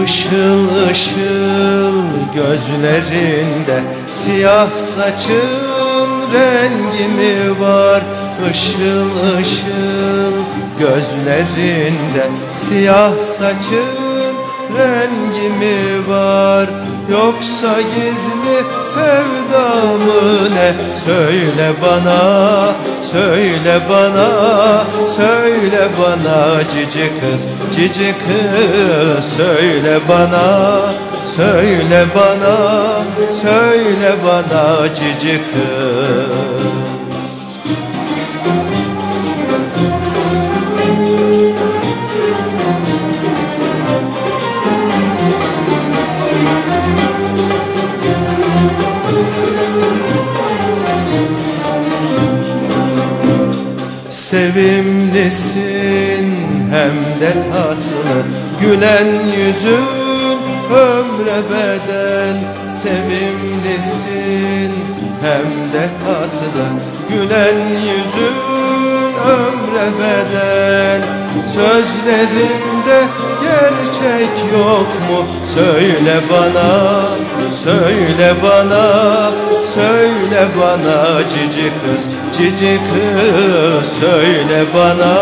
Işıl ışıl gözlerinde Siyah saçın rengi mi var? Işıl ışıl gözlerinde Siyah saçın rengi mi var? Yoksa gizli sevdamı ne? Söyle bana, söyle bana Söyle bana cici kız, cici kız. Söyle bana, söyle bana Söyle bana cici kız Sevimlisin hem de tatlı Gülen yüzün ömre bedel. Sevimlisin hem de tatlı Gülen yüzün ömre bedel. Sözlerimde gerçek yok mu? Söyle bana, söyle bana Söyle bana cici kız, cici kız Söyle bana,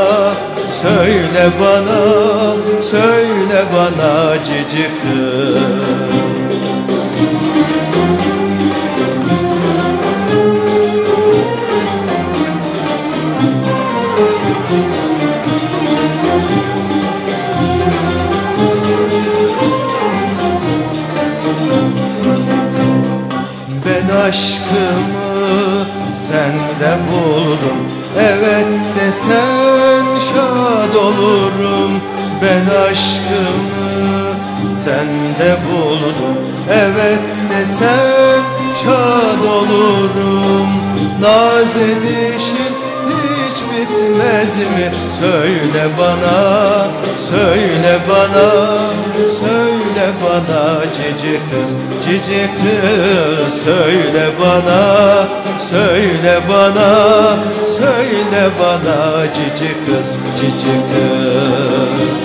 söyle bana Söyle bana cici kız Ben aşkımı sende buldum Evet desen şad olurum. Ben aşkımı sende buldum Evet desen şad olurum. Naz edişin hiç bitmez mi? Söyle bana, söyle bana, söyle bana cici kız, cici kız. Söyle bana, söyle bana, söyle bana cici kız, cici kız